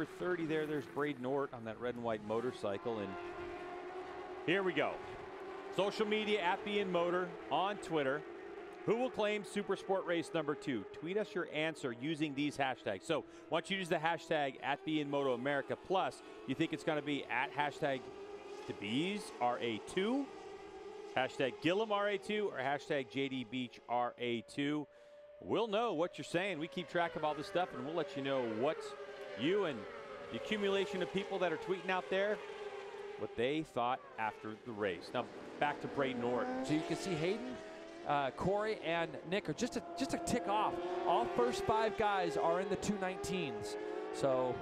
number 30 there. There's Braeden Ortt on that red and white motorcycle. And here we go. Social media at beIN Motor on Twitter. Who will claim Super Sport Race number two? Tweet us your answer using these hashtags. So once you use the hashtag at Moto America Plus, you think it's going to be at hashtag Debise RA2, hashtag Gillim RA2, or hashtag JD Beach RA2. We'll know what you're saying. We keep track of all this stuff, and we'll let you know what you and the accumulation of people that are tweeting out there, what they thought after the race. Now back to Braeden Ortt. So you can see Hayden, uh, Corey, and Nick are just a, just a tick off. All first five guys are in the 219s. So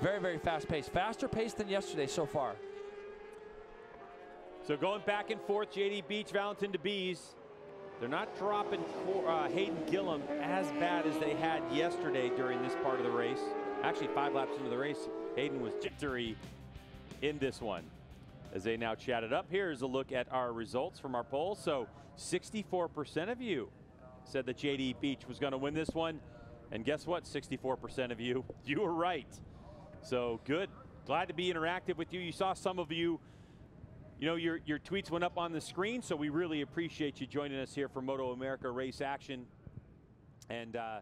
very, very fast pace. Faster pace than yesterday so far. So going back and forth, JD Beach, Valentin Debise. They're not dropping uh, Hayden Gillim as bad as they had yesterday during this part of the race. Actually, five laps into the race, Hayden was victory in this one. As they now chatted up, here's a look at our results from our poll. So 64% of you said that JD Beach was going to win this one. And guess what, 64% of you, you were right. So good. Glad to be interactive with you. You saw some of you you know, your, your tweets went up on the screen, so we really appreciate you joining us here for Moto America Race Action. And uh,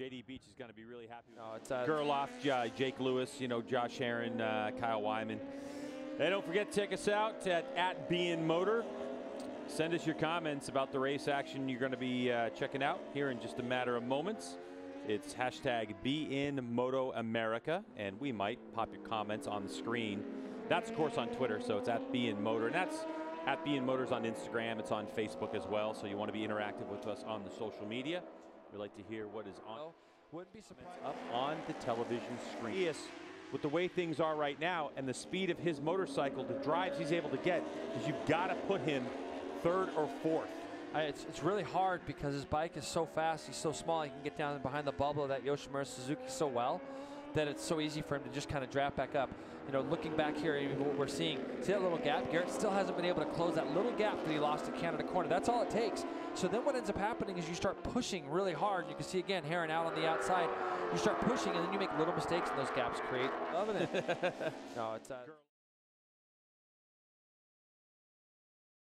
JD Beach is going to be really happy. No, it's uh, Gerloff, Jake Lewis, you know, Josh Herrin, uh, Kyle Wyman. And don't forget to check us out at, at beIN Motor. Send us your comments about the race action you're going to be uh, checking out here in just a matter of moments. It's hashtag beIN Moto America, and we might pop your comments on the screen that's, of course, on Twitter, so it's at beIN Motor. And that's at beIN Motors on Instagram. It's on Facebook as well, so you want to be interactive with us on the social media. We'd like to hear what is on. Wouldn't be surprised. Up on the television screen. Yes, with the way things are right now and the speed of his motorcycle, the drives he's able to get, is you've got to put him third or fourth. it's, it's really hard because his bike is so fast, he's so small, he can get down behind the bubble of that Yoshimura Suzuki so well that it's so easy for him to just kind of draft back up. You know, looking back here, what we're seeing, see that little gap? Garrett still hasn't been able to close that little gap that he lost to Canada Corner. That's all it takes. So then what ends up happening is you start pushing really hard. You can see again, Herrin out on the outside. You start pushing, and then you make little mistakes, and those gaps create. Loving it. no, it's. Uh,